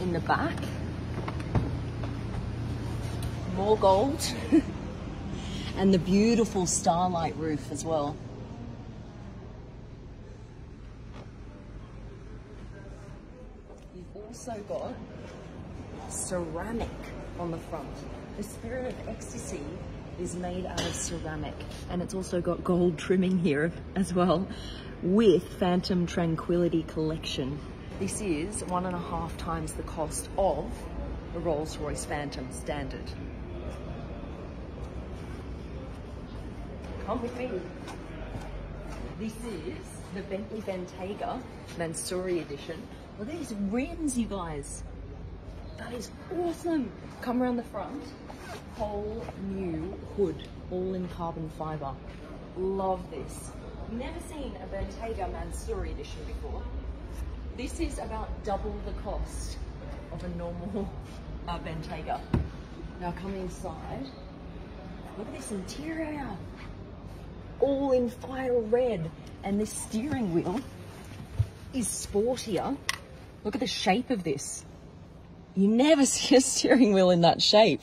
in the back. More gold. and the beautiful starlight roof as well. You've also got ceramic on the front. The Spirit of Ecstasy is made out of ceramic and it's also got gold trimming here as well with Phantom Tranquility Collection. This is one and a half times the cost of a Rolls-Royce Phantom Standard. Come with me. This is the Bentley Bentayga Mansory edition. At these rims, you guys. That is awesome. Come around the front. Whole new hood, all in carbon fiber. Love this. Never seen a Bentayga Mansory edition before. This is about double the cost of a normal uh, Bentayga. Now come inside. Look at this interior. All in fire red. And this steering wheel is sportier. Look at the shape of this. You never see a steering wheel in that shape.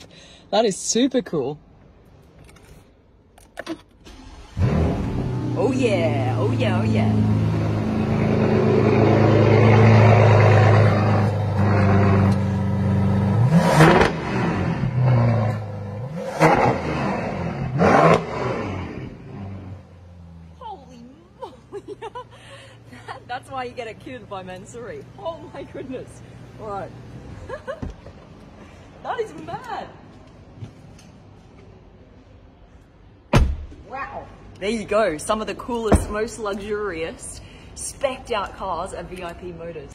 That is super cool. Oh yeah, oh yeah, oh yeah. That's why you get a kid by Mansory. Oh my goodness. Alright. that is mad. Wow. There you go. Some of the coolest, most luxurious, specced out cars at VIP Motors.